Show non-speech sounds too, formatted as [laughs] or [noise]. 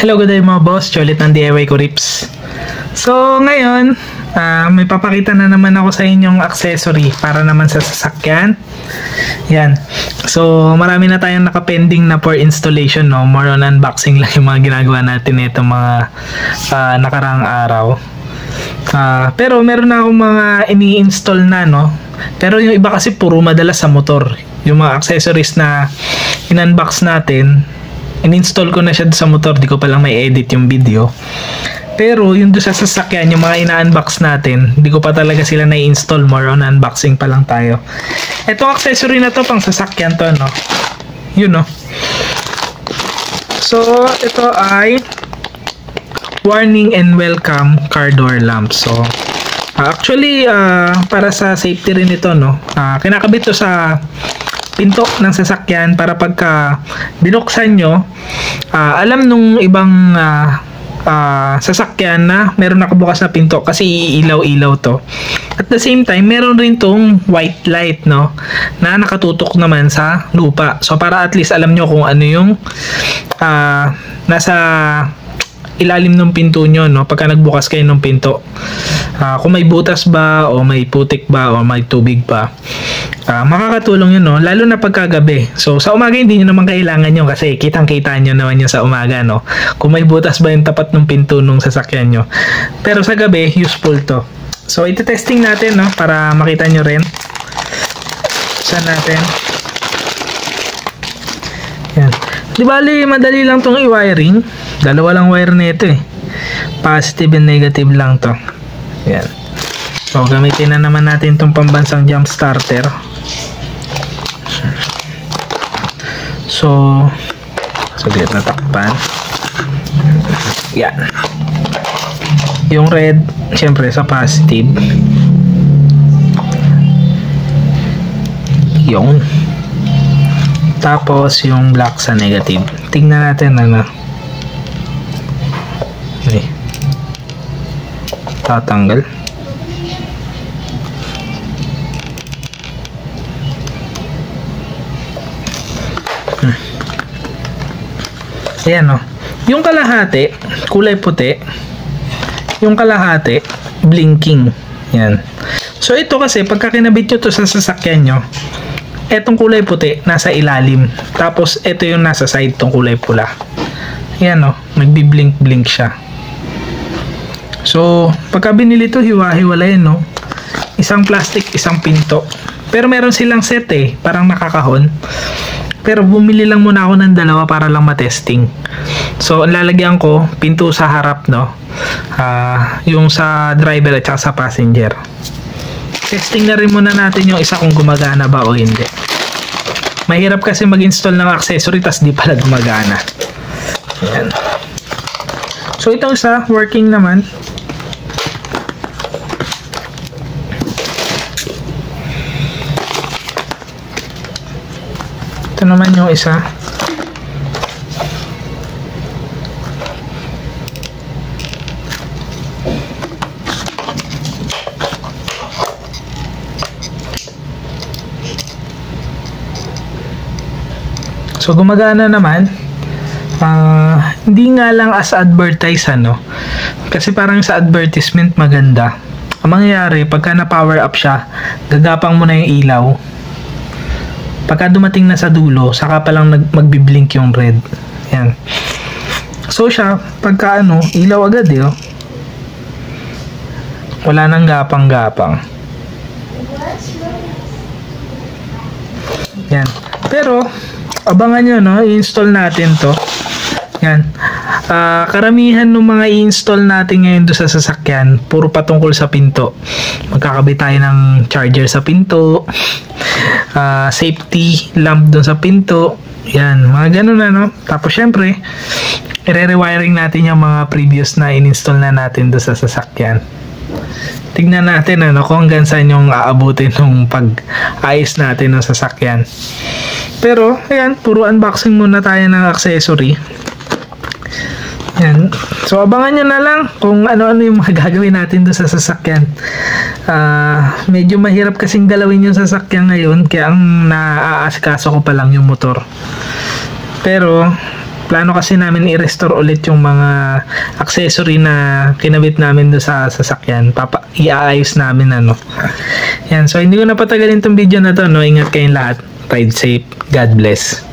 Hello, good day mga boss. Cholit ng DIY ko Rips. So, ngayon, ah, may papakita na naman ako sa inyong accessory para naman sa sasakyan. Yan. So, marami na tayong nakapending na for installation, no? More on unboxing [laughs] lang yung mga ginagawa natin nito mga ah, nakaraang araw. Ah, pero meron na akong mga ini-install na, no? Pero yung iba kasi puro madalas sa motor. Yung mga accessories na in-unbox natin, in-install ko na siya sa motor, di ko pa lang may edit yung video. Pero yung doon sa sasakyan, yung mga ina-unbox natin, hindi ko pa talaga sila na-install. More on unboxing pa lang tayo. Itong accessory na to, pang sasakyan to, no? Yun, no? So, ito ay warning and welcome car door lamp. So, uh, actually, uh, para sa safety rin ito, no? Uh, kinakabit to sa pinto ng sasakyan para pagka binuksan nyo, uh, alam nung ibang uh, uh, sasakyan na meron nakabukas na pinto kasi iilaw-ilaw to. At the same time, meron rin tong white light, no? Na nakatutok naman sa lupa. So, para at least alam nyo kung ano yung uh, nasa ilalim ng pinto nyo, no? Pagka nagbukas kayo ng pinto. Uh, kung may butas ba, o may putik ba, o may tubig ba. Uh, makakatulong yun, no? Lalo na pagkagabi. So, sa umaga hindi nyo naman kailangan yun kasi kitang-kita nyo naman yun sa umaga, no? Kung may butas ba yung tapat ng pinto nung sasakyan nyo. Pero sa gabi, useful to. So, ito-testing natin, no? Para makita nyo rin. Saan natin? Yan. Di bali, madali lang tong i-wiring. Dalawa lang wire nito eh. Positive and negative lang to. Yan. So, gamitin na naman natin itong pambansang jump starter. So, saglit na takpan. Yung red, syempre sa positive. Yung. Tapos, yung black sa negative. Tingnan natin ano. Okay. Tatanggal. Ayan o. Oh. Yung kalahati, kulay puti. Yung kalahati, blinking. Yan. So ito kasi, pagka kinabit nyo to sa sasakyan nyo, etong kulay puti, nasa ilalim. Tapos, ito yung nasa side, tong kulay pula. Yan. Oh, Nagbi-blink-blink siya. So, pagka binili to, hiwa-hiwalay, no? Isang plastic, isang pinto. Pero meron silang set eh, parang nakakahon. Pero bumili lang muna ako ng dalawa para lang matesting. So, ang lalagyan ko, pinto sa harap, no? Uh, yung sa driver at sa passenger. Testing na rin muna natin yung isa kung gumagana ba o hindi. Mahirap kasi mag-install ng accessory tas di pala gumagana. Ayan. So, itong isa, working naman. Ito naman yung isa. So gumagana naman. Uh, hindi nga lang as advertise ano. Kasi parang sa advertisement maganda. Ang mangyayari, pagka na-power up siya, gagapang mo na yung ilaw Pagka dumating na sa dulo, saka pa lang magbi-blink yung red. Yan. So siya, pagka ano, ilaw agad eh. Oh. Wala nang gapang-gapang. Yan. Pero, abangan nyo, no? I-install natin to. Yan. Uh, karamihan ng mga i-install natin ngayon do sa sasakyan, puro patungkol sa pinto. Magkakabit tayo ng charger sa pinto uh, safety lamp doon sa pinto. Yan, mga ganun na, no? Tapos, syempre, i-rewiring natin yung mga previous na in-install na natin doon sa sasakyan. Tignan natin, ano, kung hanggang saan yung aabutin [laughs] ng pag-ayos natin ng sasakyan. Pero, ayan, puro unboxing muna tayo ng accessory. Yan. So, abangan nyo na lang kung ano-ano yung [laughs] mga gagawin natin doon sa sasakyan. Uh, medyo mahirap kasing galawin yung sasakyan ngayon, kaya ang naaasikaso ko pa lang yung motor. Pero, plano kasi namin i-restore ulit yung mga accessory na kinabit namin do sa sasakyan. Papa, iaayos namin ano. Yan, so hindi ko na patagalin tong video na to, no? Ingat kayong lahat. Ride safe. God bless.